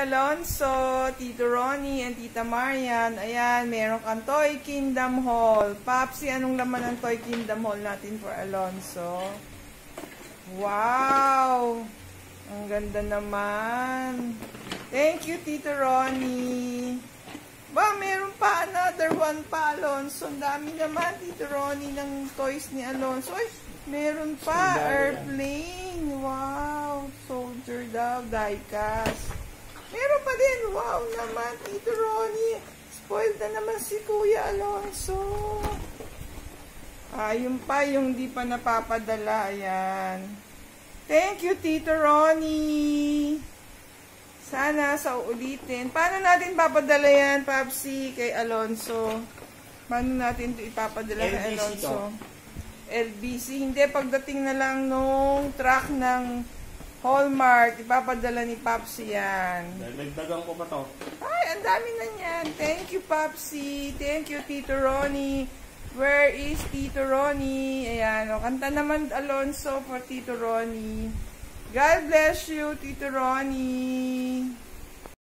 Alonso, Tito Ronnie, and Tita Marian. Ayan, meron kang Toy Kingdom Hall. Papsi, anong laman ng Toy Kingdom Hall natin for Alonso? Wow! Ang ganda naman. Thank you, Tito Ronnie. Ba, meron pa another one pa, Alonso. Ang dami naman, Tito Ronnie, ng toys ni Alonso. Ay, meron pa. Airplane. Wow. Soldier daw. Diecast. Meron pa din. Wow naman, Tito Ronnie. Spoiled na naman si Kuya Alonso. Ah, yung pa, yung di pa napapadala. Ayan. Thank you, Tito Ronnie. Sana sa uulitin. Paano natin papadala yan, Papsi, kay Alonso? Paano natin ito ipapadala kay LBC Alonso? to. LBC. Hindi, pagdating na lang nung track ng Hallmark, ipapadala ni Papsi yan. Dagdagan ko pa to. Ay, ang dami na niyan. Thank you, Papsi. Thank you, Tito Ronnie. Where is Tito Ronnie? Ayan, o. Kanta naman Alonso for Tito Ronnie. God bless you, Tito Ronnie.